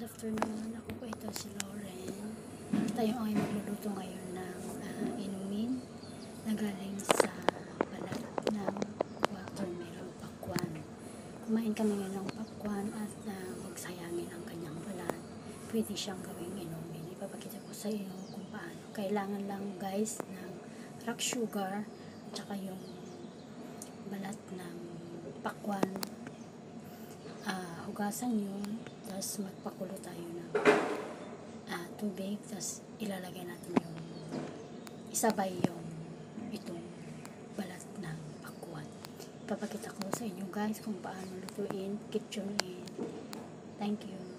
Good afternoon. Ako po ito si Lauren. Tayo ay magluluto ngayon ng uh, inumin na galing sa balat ng watermelon pakwan. Kumain kami ngayon ng pakwan at ah, uh, huwag sayangin ang kanyang balat. Pwede siyang gawing inumin. Ipapakita ko sa inyo kung paano. Kailangan lang guys ng rock sugar at saka yung balat ng pakwan. Uh, hugasan yun tapos magpakulo tayo ng ah, tubig, tapos ilalagay natin yung isabay yung itong balat ng pakwan. Papakita ko sa inyo guys kung paano lutuin, kitchen in. Thank you.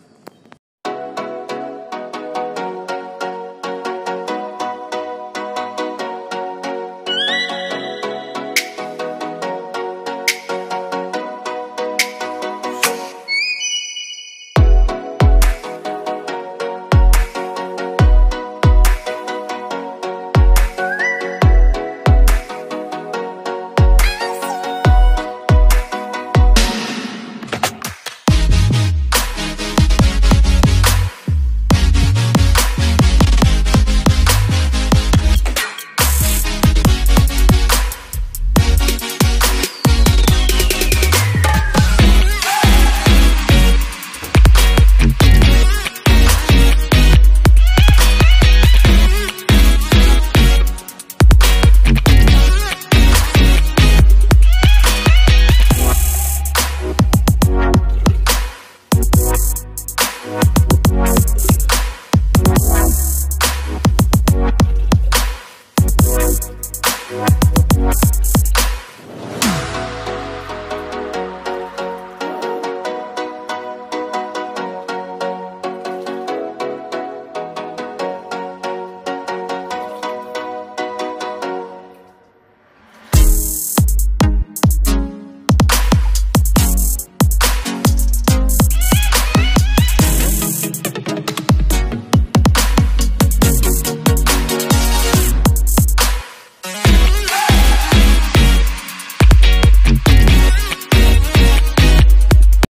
Thank